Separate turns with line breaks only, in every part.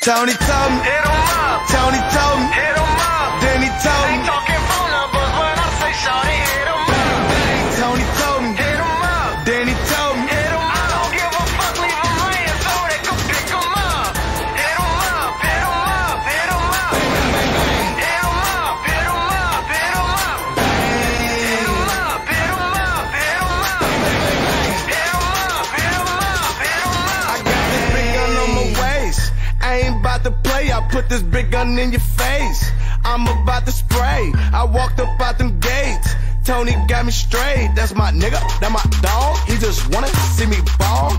Tony told me.
Hit 'em up.
Tony told me. Put this big gun in your face. I'm about to spray. I walked up out them gates. Tony got me straight. That's my nigga. That my dog. He just wanna see me ball.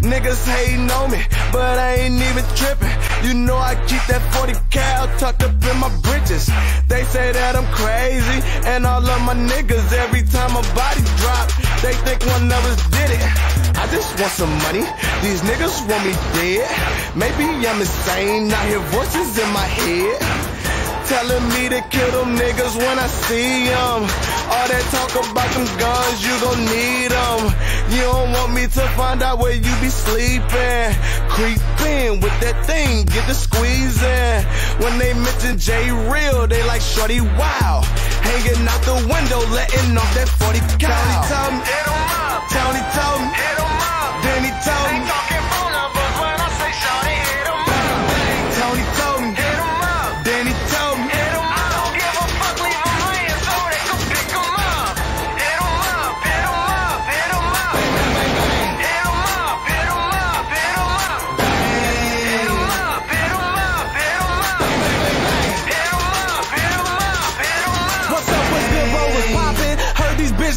Niggas hating on me, but I ain't even tripping. You know I keep that 40 cal tucked up in my britches. They say that I'm crazy, and all of my niggas every time my body drop, they think one of us did it. I just want some money. These niggas want me dead. Maybe I'm insane. I hear voices in my head. Telling me to kill them niggas when I see them. All that talk about them guns, you gon' need them. You don't want me to find out where you be sleeping. Creeping with that thing, get the squeezing. When they mention J Real, they like shorty wow. Hanging out the window, letting off that 40 cal. Tony told me,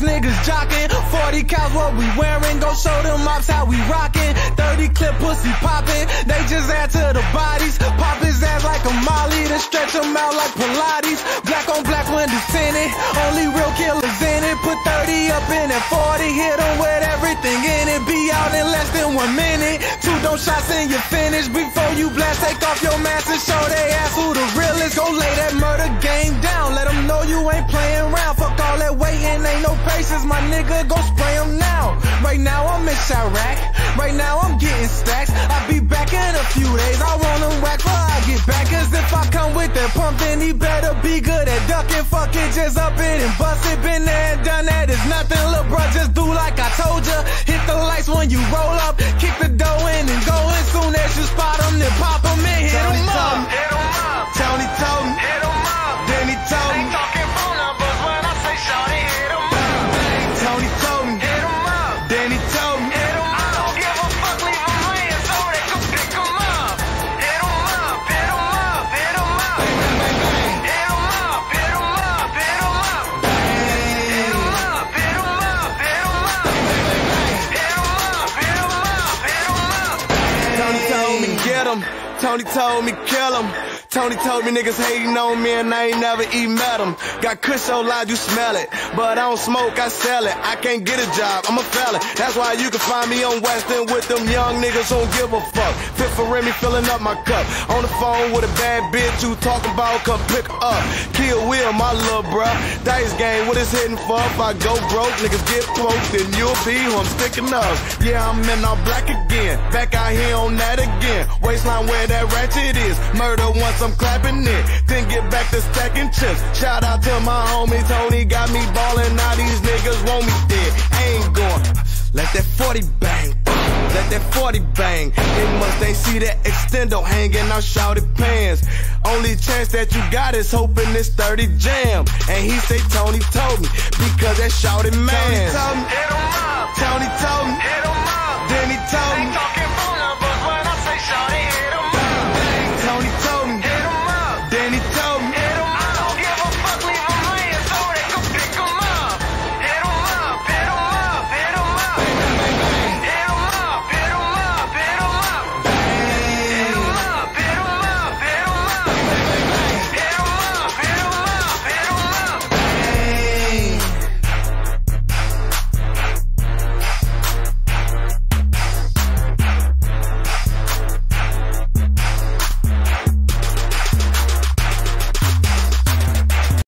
niggas jockin'. 40 cows, what we wearing? Go show them ops how we rockin'. 30 clip pussy poppin'. They just add to the bodies. Pop his ass like a molly, then stretch him out like Pilates. Black on black windows tinted. Only real killers in it. Put 30 up in it, 40. hit Hit 'em with everything in it. Be out in less than one minute. Two dope shots and you finish. Before you blast, take off your mask and show they ass who the real is. Go lay that murder game down. Let 'em know you ain't playing My nigga, go spray 'em now. Right now I'm in Chiraq. Right now I'm getting stacks. I'll be back in a few days. I want 'em whack before I get back. Cause if I come with that pump, then he better be good at ducking. Fuck it, just up it and bust it. Been there and done that. It's nothing, little bro. Just do like I
him. Tony told me kill him. Tony told me niggas hating on me and I ain't never even met. Got kush so loud you smell it. But I don't smoke, I sell it. I can't get a job, I'm a felon. That's why you can find me on Weston with them young niggas who don't give a fuck. Fit for Remy filling up my cup. On the phone with a bad bitch who talking about come pick up. Kill Will, my little bruh. Dice game, what it's hitting for? If I go broke, niggas get broke, then you'll be who I'm sticking up. Yeah, I'm in all black again. Back out here on that again. Waistline where that ratchet is. Murder once I'm clapping it. Then get back to stacking chips. Shout out to my homie Tony. Got me ballin'. Now these niggas want me dead. I ain't going. Let that 40 bang. Let that 40 bang. They must ain't see that extendo hanging out shouted pants. Only chance that you got is hoping this 30 jam. And he say Tony told me because that shouted man. Tony told me.
Hit 'em up.
Tony told me.
Hit 'em up.
Then he told me.